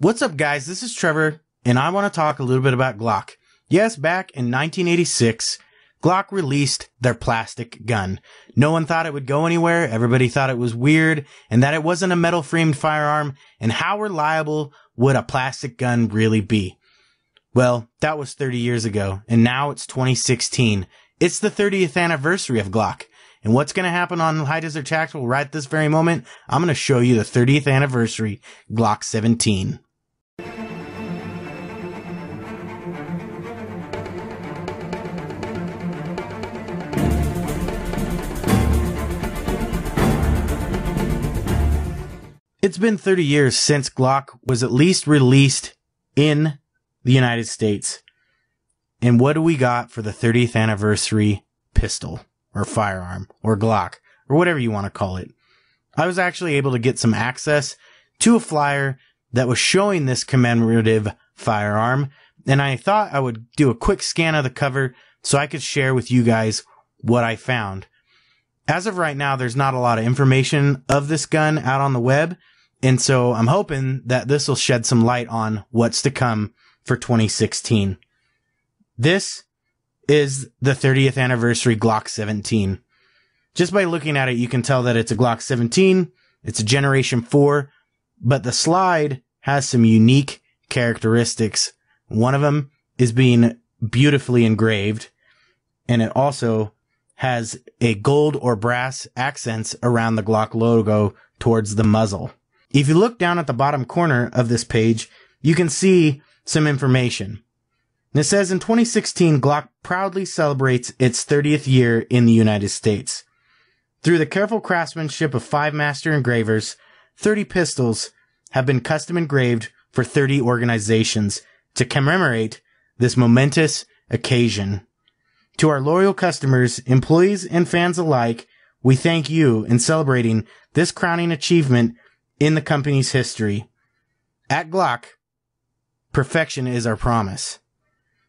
What's up, guys? This is Trevor, and I want to talk a little bit about Glock. Yes, back in 1986, Glock released their plastic gun. No one thought it would go anywhere. Everybody thought it was weird and that it wasn't a metal framed firearm. And how reliable would a plastic gun really be? Well, that was 30 years ago, and now it's 2016. It's the 30th anniversary of Glock. And what's going to happen on High Desert Tactical right this very moment? I'm going to show you the 30th anniversary Glock 17. It's been 30 years since Glock was at least released in the United States. And what do we got for the 30th anniversary pistol or firearm or Glock or whatever you want to call it? I was actually able to get some access to a flyer that was showing this commemorative firearm. And I thought I would do a quick scan of the cover so I could share with you guys what I found. As of right now, there's not a lot of information of this gun out on the web. And so I'm hoping that this will shed some light on what's to come for 2016. This is the 30th anniversary Glock 17. Just by looking at it, you can tell that it's a Glock 17. It's a generation four, but the slide has some unique characteristics. One of them is being beautifully engraved and it also has a gold or brass accents around the Glock logo towards the muzzle. If you look down at the bottom corner of this page, you can see some information. And it says in 2016, Glock proudly celebrates its 30th year in the United States. Through the careful craftsmanship of five master engravers, 30 pistols have been custom engraved for 30 organizations to commemorate this momentous occasion. To our loyal customers, employees, and fans alike, we thank you in celebrating this crowning achievement in the company's history. At Glock, perfection is our promise.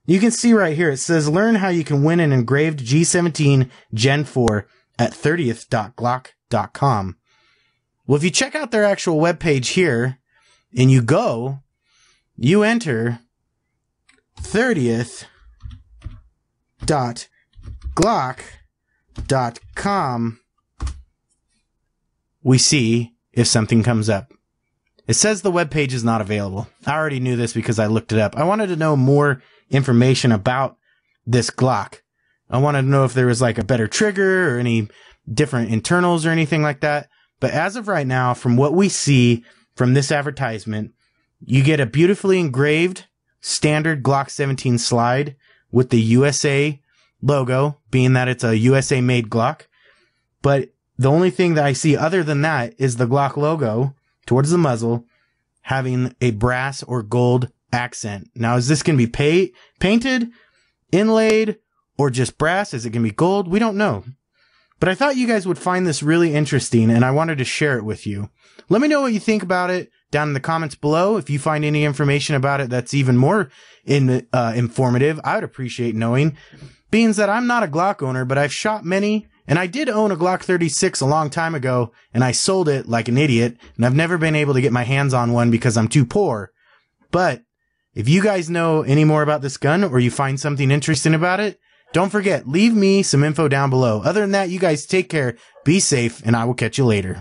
You can see right here, it says learn how you can win an engraved G17 Gen 4 at 30th.glock.com. Well, if you check out their actual webpage here and you go, you enter 30th dot glock dot com. We see if something comes up. It says the web page is not available. I already knew this because i looked it up. I wanted to know more information about this glock. I wanted to know if there was like a better trigger or any different internals or anything like that. But as of right now from what we see from this advertisement you get a beautifully engraved standard glock 17 slide with the USA logo, being that it's a USA made Glock. But the only thing that I see other than that is the Glock logo towards the muzzle having a brass or gold accent. Now, is this going to be pay- painted, inlaid, or just brass? Is it going to be gold? We don't know. But I thought you guys would find this really interesting and I wanted to share it with you. Let me know what you think about it down in the comments below. If you find any information about it that's even more in, uh, informative, I would appreciate knowing. Being that I'm not a Glock owner, but I've shot many, and I did own a Glock 36 a long time ago, and I sold it like an idiot, and I've never been able to get my hands on one because I'm too poor. But if you guys know any more about this gun or you find something interesting about it, don't forget, leave me some info down below. Other than that, you guys take care, be safe, and I will catch you later.